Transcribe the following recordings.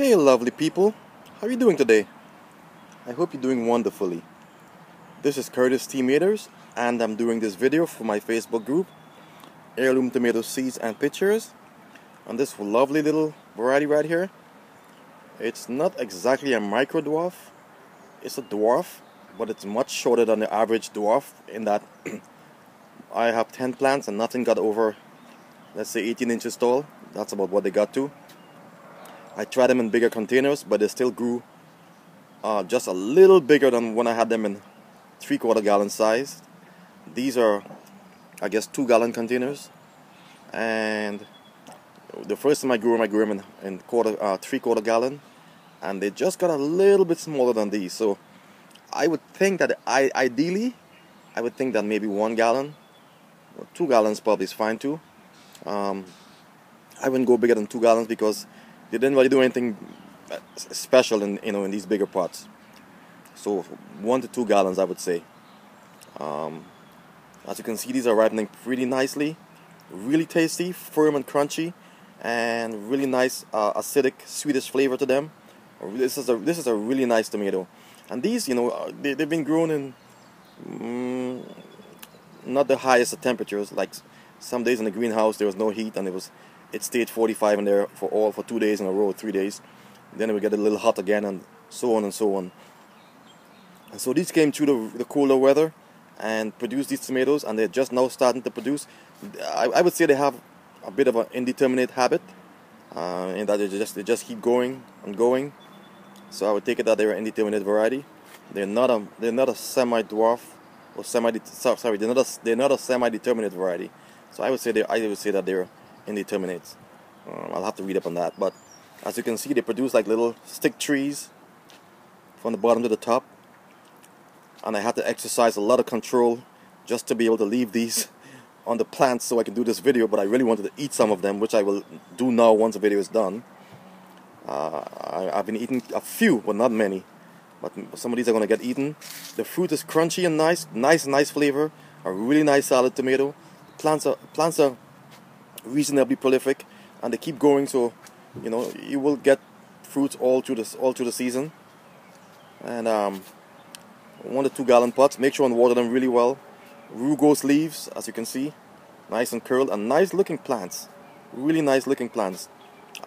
Hey lovely people, how are you doing today? I hope you're doing wonderfully. This is Curtis T. Tomatoes and I'm doing this video for my Facebook group Heirloom Tomato Seeds and Pictures on this lovely little variety right here. It's not exactly a micro dwarf, it's a dwarf but it's much shorter than the average dwarf in that I have 10 plants and nothing got over let's say 18 inches tall that's about what they got to I tried them in bigger containers, but they still grew uh, just a little bigger than when I had them in three quarter gallon size. These are, I guess, two gallon containers. And the first time I grew them, I grew them in, in quarter, uh, three quarter gallon. And they just got a little bit smaller than these. So I would think that I, ideally, I would think that maybe one gallon, two gallons probably is fine too. Um, I wouldn't go bigger than two gallons because they didn't really do anything special in you know in these bigger pots. So one to two gallons, I would say. Um, as you can see, these are ripening pretty nicely, really tasty, firm and crunchy, and really nice uh, acidic, sweetish flavor to them. This is a this is a really nice tomato, and these you know uh, they they've been grown in mm, not the highest temperatures. Like some days in the greenhouse there was no heat and it was it stayed 45 in there for all for two days in a row, three days. Then it would get a little hot again, and so on and so on. And so these came through the, the cooler weather and produced these tomatoes, and they're just now starting to produce. I, I would say they have a bit of an indeterminate habit, uh, in that they just they just keep going and going. So I would take it that they're an indeterminate variety. They're not a they're not a semi dwarf or semi sorry they're not a, they're not a semi determinate variety. So I would say they I would say that they're indeterminates. Um, I'll have to read up on that. But as you can see, they produce like little stick trees from the bottom to the top. And I had to exercise a lot of control just to be able to leave these on the plants so I can do this video. But I really wanted to eat some of them, which I will do now once the video is done. Uh, I, I've been eating a few, but not many. But some of these are going to get eaten. The fruit is crunchy and nice, nice, nice flavor. A really nice salad tomato. Plants are plants are reasonably prolific and they keep growing so you know you will get fruits all through this all through the season. And um, one to two gallon pots make sure and water them really well. Rugose leaves as you can see nice and curled and nice looking plants. Really nice looking plants.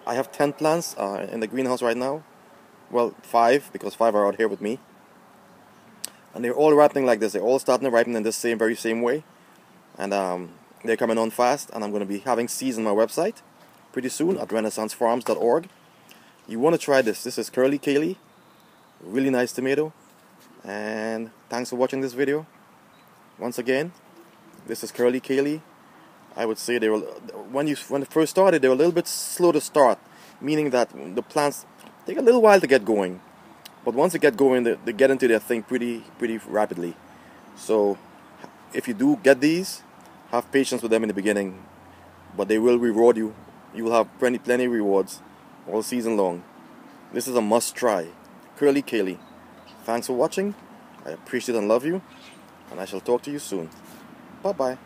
I have 10 plants uh, in the greenhouse right now. Well five because five are out here with me. And they're all ripening like this. They're all starting to ripen in the same very same way. And um, they're coming on fast, and I'm going to be having seeds on my website pretty soon at renaissancefarms.org. You want to try this. This is Curly Kaley. Really nice tomato. And thanks for watching this video. Once again, this is Curly Kaley. I would say they were when you when it first started, they were a little bit slow to start, meaning that the plants take a little while to get going. But once they get going, they, they get into their thing pretty pretty rapidly. So if you do get these, have patience with them in the beginning, but they will reward you. You will have plenty, plenty rewards all season long. This is a must try. Curly Kaley. Thanks for watching. I appreciate and love you, and I shall talk to you soon. Bye bye.